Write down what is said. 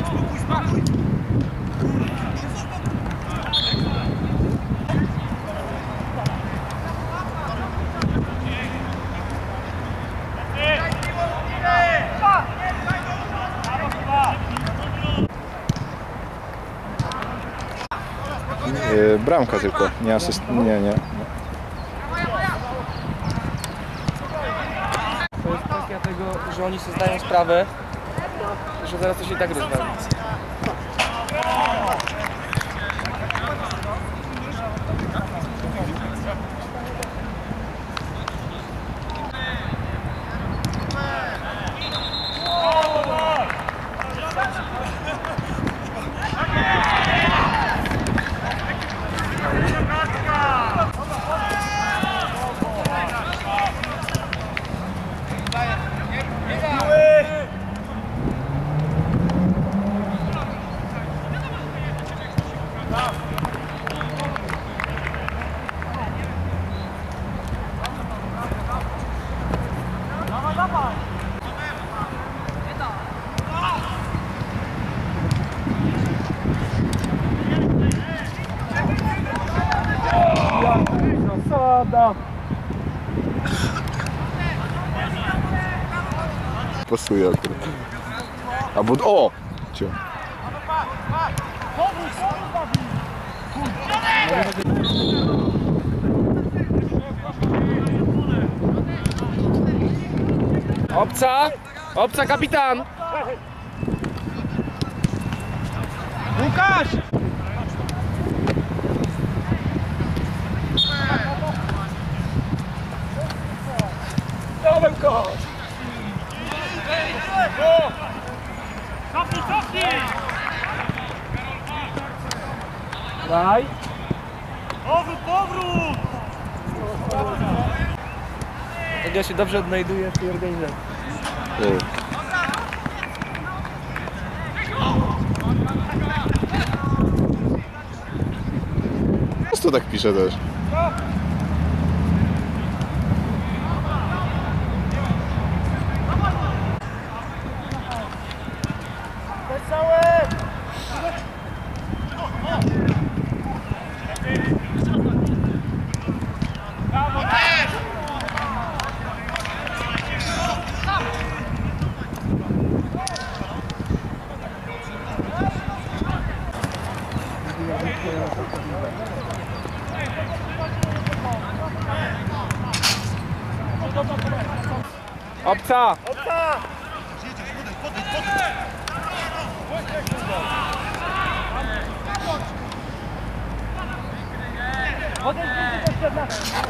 Spokój, spokój! Bramka tylko, nie asyst... Nie, nie. To jest kwestia tego, że oni sobie zdają sprawę, że zaraz to się i tak rozwali. Pasuje akurat. Albo... O! Cio. Obca! Obca kapitan! Łukasz! Daj! Powrót, powrót! Tak ja się dobrze odnajduję w tej organizacji. Yy. Często tak pisze też. Obca! Ale